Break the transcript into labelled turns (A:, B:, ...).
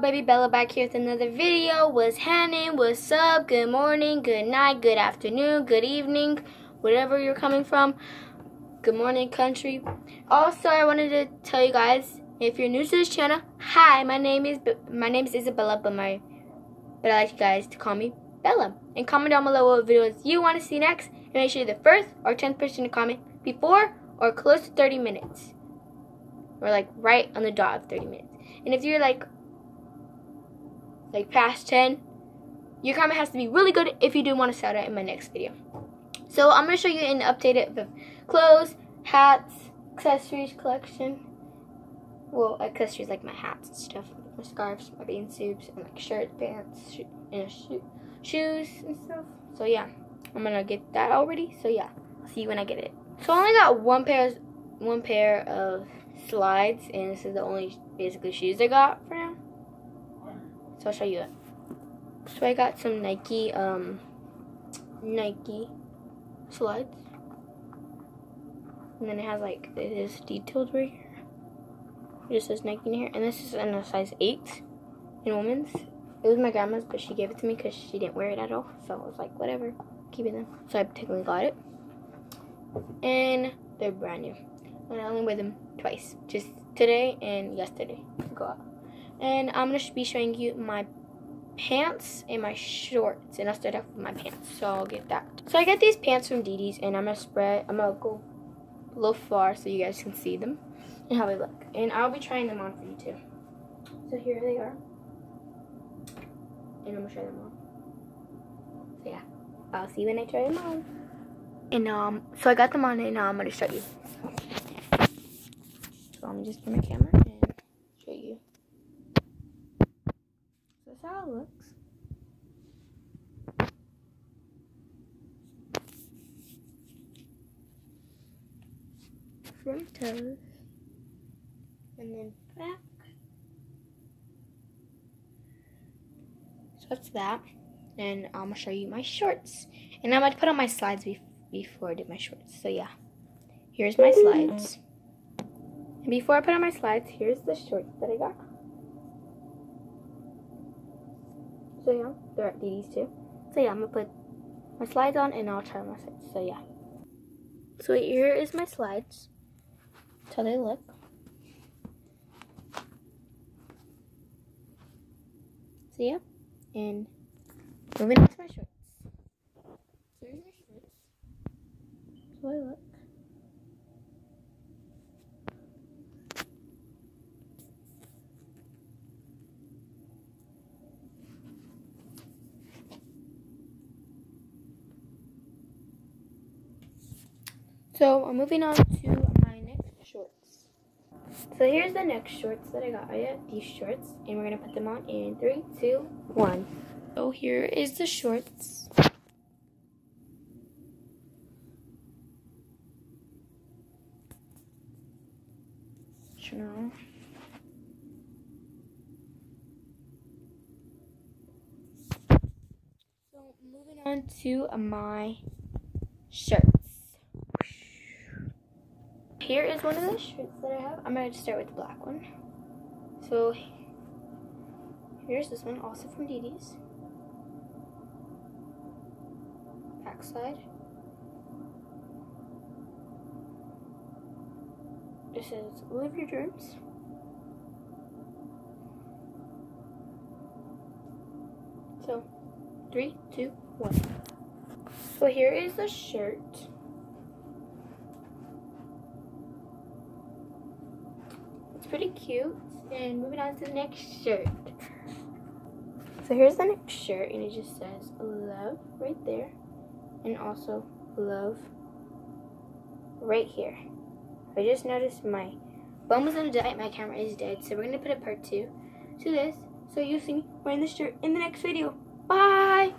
A: Baby Bella back here with another video. What's happening? What's up? Good morning, good night, good afternoon, good evening, wherever you're coming from. Good morning, country. Also, I wanted to tell you guys, if you're new to this channel, hi, my name is my name is Isabella, but my but I like you guys to call me Bella. And comment down below what videos you want to see next, and make sure you're the first or tenth person to comment before or close to 30 minutes, or like right on the dot of 30 minutes. And if you're like like past 10, your comment has to be really good if you do want to shout out in my next video. So I'm going to show you an updated clothes, hats, accessories collection. Well, accessories like my hats and stuff, my scarves, my bean suits, and like shirts, pants, sh and sho shoes and stuff. So yeah, I'm going to get that already. So yeah, I'll see you when I get it. So I only got one pair, one pair of slides, and this is the only basically shoes I got for. So I'll show you it. So I got some Nike, um, Nike slides. And then it has like, it is detailed right here. It just says Nike in here. And this is in a size 8 in women's. It was my grandma's, but she gave it to me because she didn't wear it at all. So I was like, whatever, keep it then. So I technically got it. And they're brand new. And I only wear them twice. Just today and yesterday go out. And I'm going to be showing you my pants and my shorts. And I'll start off with my pants. So I'll get that. So I got these pants from DD's and I'm going to spread, I'm going to go a little far so you guys can see them and how they look. And I'll be trying them on for you too. So here they are. And I'm going to try them on. So yeah, I'll see you when I try them on. And um, so I got them on and now I'm going to show you. So me just get my camera and show you. So that's how it looks. Front toes. And then back. So that's that. And I'm going to show you my shorts. And I'm going to put on my slides be before I did my shorts. So yeah. Here's my slides. And before I put on my slides, here's the shorts that I got. So yeah, they're at DD's too. So yeah, I'm gonna put my slides on and I'll try my slides. So yeah. So here is my slides. That's how they look. So yeah, and moving on to my shorts. So here's my shorts. So I look. So I'm moving on to my next shorts. So here's the next shorts that I got. I got these shorts and we're gonna put them on in three, two, one. So here is the shorts. No. So moving on to my shirts. Here is one of the shirts that I have. I'm going to start with the black one. So here's this one, also from DD's. Backside. This says, live your dreams. So, three, two, one. So here is the shirt. It's pretty cute. And moving on to the next shirt. So here's the next shirt and it just says love right there. And also love right here. I just noticed my bum was gonna die, my camera is dead. So we're gonna put a part two to this. So you'll see me wearing this shirt in the next video. Bye!